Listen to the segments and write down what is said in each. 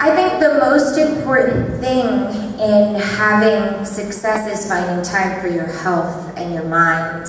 I think the most important thing in having success is finding time for your health and your mind.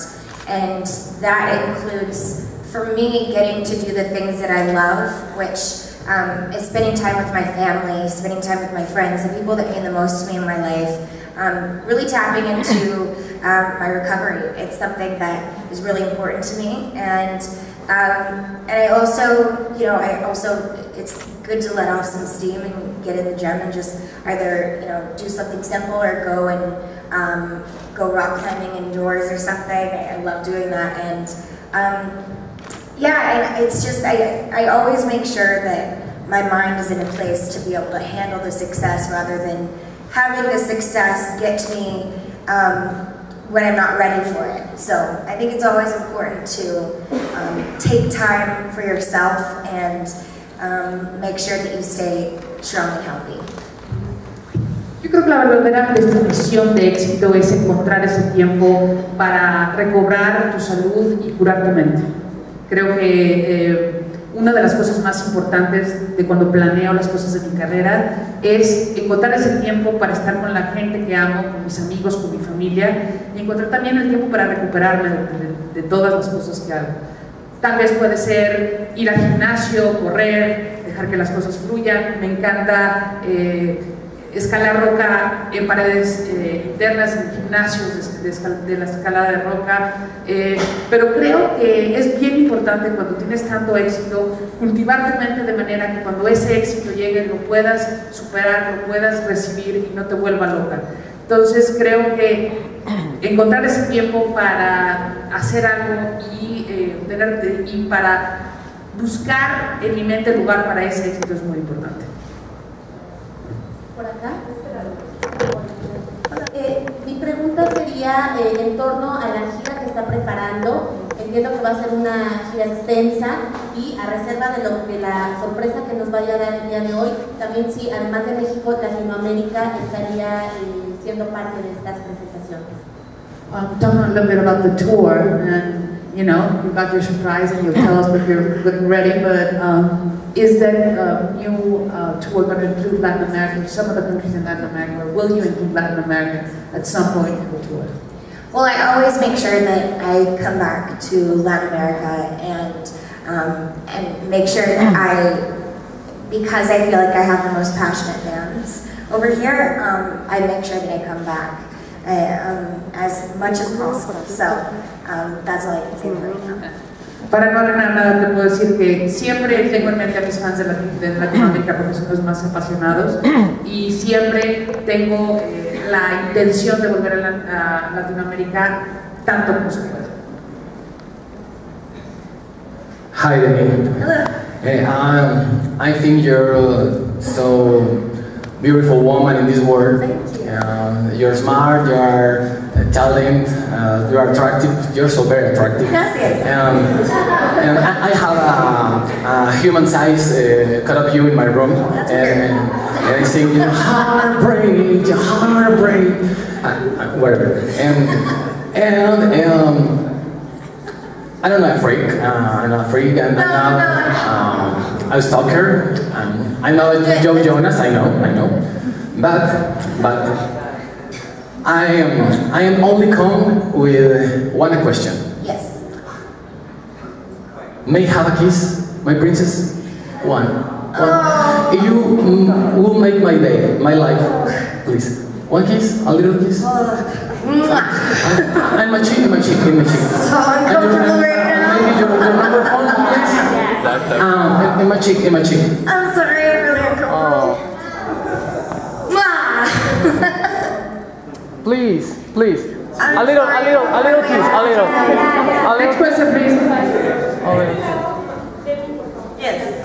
And that includes, for me, getting to do the things that I love, which um, is spending time with my family, spending time with my friends, the people that mean the most to me in my life, um, really tapping into um, my recovery. It's something that is really important to me. And, um, and I also, you know, I also, it's good to let off some steam and get in the gym and just either, you know, do something simple or go and um, go rock climbing indoors or something. I, I love doing that. And um, yeah, and it's just, I, I always make sure that my mind is in a place to be able to handle the success rather than having the success get to me um, when I'm not ready for it. So I think it's always important to um, take time for yourself and um, make sure that you stay strong and healthy. Yo creo que la verdadera definición de éxito es encontrar ese tiempo para recobrar tu salud y curar tu mente. Creo que eh, una de las cosas más importantes de cuando planeo las cosas de mi carrera es encontrar ese tiempo para estar con la gente que amo, con mis amigos, con mi familia y encontrar también el tiempo para recuperarme de, todas las cosas que hago. Tal vez puede ser ir al gimnasio, correr, dejar que las cosas fluyan. Me encanta eh, escalar roca en paredes eh, internas, en gimnasios de, la escalada de roca. Eh, pero creo que es bien importante cuando tienes tanto éxito, cultivar tu mente de manera que cuando ese éxito llegue lo puedas superar, lo puedas recibir y no te vuelva loca. Entonces creo que encontrar ese tiempo para hacer algo y, eh, y para buscar en mi mente lugar para ese éxito es muy importante. ¿Por acá? Eh, mi pregunta sería eh, en torno a la gira que está preparando. Entiendo que va a ser una gira extensa y a reserva de, lo, de la sorpresa que nos vaya a dar el día de hoy, también si además de México, Latinoamérica estaría eh, siendo parte de estas presentaciones. Um, tell a little bit about the tour, and you know, you got your surprise, and you'll tell us when you're ready. But um, is that uh, new uh, tour going to include Latin America, some of the countries in Latin America, or will you include Latin America at some point in the tour? Well, I always make sure that I come back to Latin America and um, and make sure that I, because I feel like I have the most passionate fans over here, um, I make sure that I come back um, as much as possible. So um, that's all I can say right now. Para no nada, te puedo decir que siempre tengo en mente a mis fans de, Latino, de Latinoamérica porque son los más apasionados y siempre tengo eh, la intención de volver a, la, a Latinoamérica tanto como se pueda. Hi, Demi. Hello. Hey, um, I think you're so beautiful woman in this world. Thank you. Uh, you're smart, you're uh, talent, uh, you're attractive, you're so very attractive. Gracias. Um, and I, I have a, a human size uh, cut of you in my room. And, and I sing, your heartbreak, heartbreak, uh, uh, whatever. And, and, um, I don't know, a freak. Uh, I'm not a freak. I'm not, um, a stalker. Um, I know it's Joe Jonas. I know, I know. But, but I am, I am only come with one question. Yes. May I have a kiss, my princess? One. One. Oh. You mm, will make my day, my life. Please. One kiss, a little kiss. Mwah. And my cheek, and my cheek, and my cheek. So uncomfortable right now. Maybe your, your number phone, please. Um, in my cheek, in my cheek. I'm sorry, I'm really uncomfortable. Mwah. Please, please. I'm a little, a little, a little kiss, a little. A Next question, please. A little. Yes.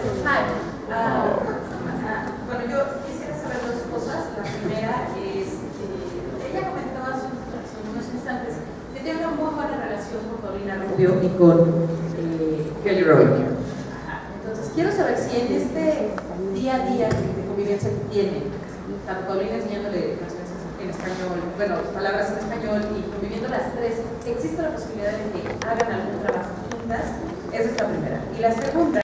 Bueno, yo quisiera saber dos cosas. La primera es, eh, ella comentó hace hace unos instantes que tiene una muy buena relación con Paulina Rubio. y con eh, Kelly Rowland. Entonces, quiero saber si en este día a día de convivencia que tiene, tanto Paulina enseñándole en español, bueno, palabras en español y conviviendo las tres, ¿existe la posibilidad de que hagan algún trabajo juntas? Esa es la primera. Y la segunda,